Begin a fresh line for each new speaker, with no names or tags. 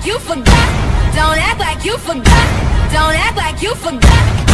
like you forgot. Don't act like you forgot. Don't act like you forgot.